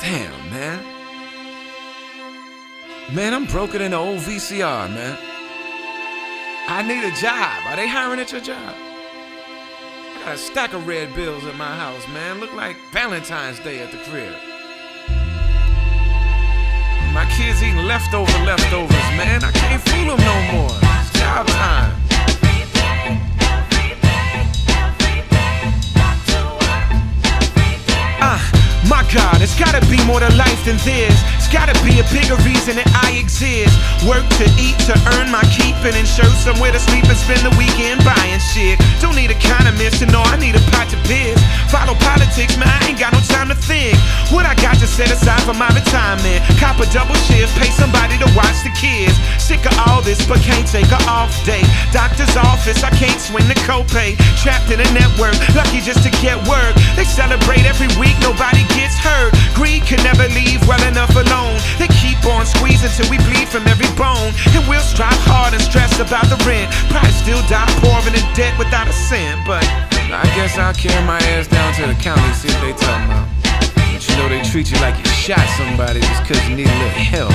Damn, man. Man, I'm broken in the old VCR, man. I need a job. Are they hiring at your job? I got a stack of red bills at my house, man. Look like Valentine's Day at the crib. My kids eating leftover leftovers, gotta be more to life than this. It's gotta be a bigger reason that I exist. Work to eat, to earn my keep, and ensure somewhere to sleep and spend the weekend buying shit. Don't need economist to know I need a pot to piss. Follow politics, man, I ain't got no time to think. What to set aside for my retirement. Cop a double shift, pay somebody to watch the kids. Sick of all this, but can't take a off day. Doctor's office, I can't swing the copay. Trapped in a network, lucky just to get work. They celebrate every week, nobody gets hurt. Greed can never leave well enough alone. They keep on squeezing till we bleed from every bone. And we'll strive hard and stress about the rent. Probably still die pouring in debt without a cent, but I guess I'll carry my ass down to the county, see what they talking about. Know they treat you like you shot somebody just cause you need a little help.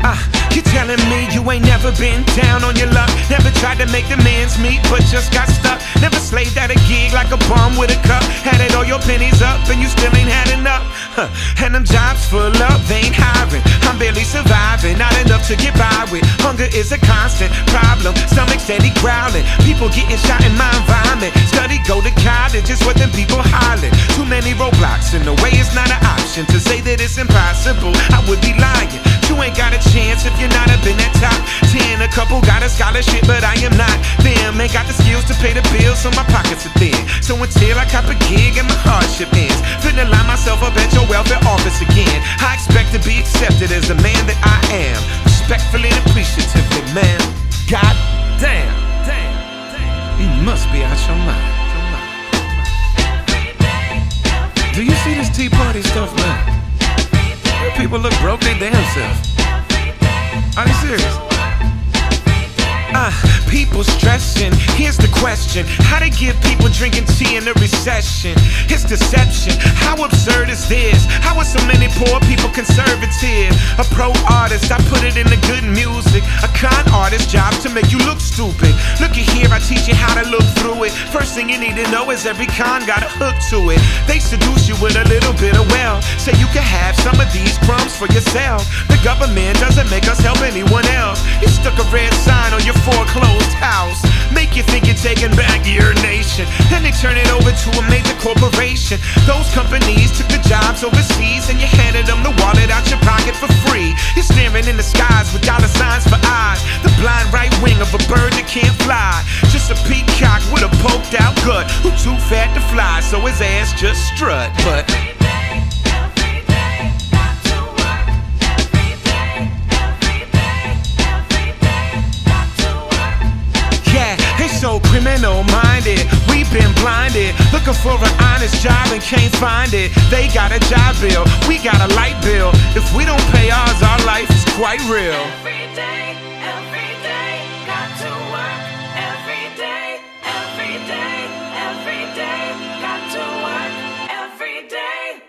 Ah, you're telling me you ain't never been down on your luck. Never tried to make the man's meet, but just got stuck. Never slaved at a gig like a bum with a cup. Had it all your pennies up, and you still ain't had enough. Huh. And them jobs full up, they ain't hiring. I'm barely surviving, not enough to get by with. Hunger is a constant problem, stomach steady growling. People getting shot in my environment. Study go to college, it's what them people hollering. Too many roadblocks in the way, it's not an option. To say that it's impossible, I would be lying. You ain't got a chance if you're not up in that top 10. A couple got a scholarship, but I am not them. Ain't got the skills to pay the bills, so my pockets are thin. So until I cop a gig and my hardship ends, finna line myself up at your welfare office again. I expect to be accepted as the man that I am. Respectfully and appreciatively, Tea Party stuff, man? People look broke they damn self. Are they serious? Uh, people stressing. Here's the question How they get people drinking tea in a recession? It's deception. How absurd is this? How are so many poor people conservative? A pro artist, I put it in the good music. A con artist job to make you look stupid. Look at here, I teach you First thing you need to know is every con got a hook to it. They seduce you with a little bit of well. Say you can have some of these crumbs for yourself. The government doesn't make us help anyone else. You stuck a red sign on your foreclosed house. Make you think you're taking back your nation. Then they turn it over to a major corporation. Those companies took the jobs overseas and you handed them the wallet out your pocket for free. You're staring in the skies with dollar signs for eyes. The blind right wing of a bird that can't fly. Poked who too fat to fly, so his ass just strut. But so criminal minded. We've been blinded, looking for an honest job and can't find it. They got a job bill, we got a light bill. If we don't pay ours, our life is quite real.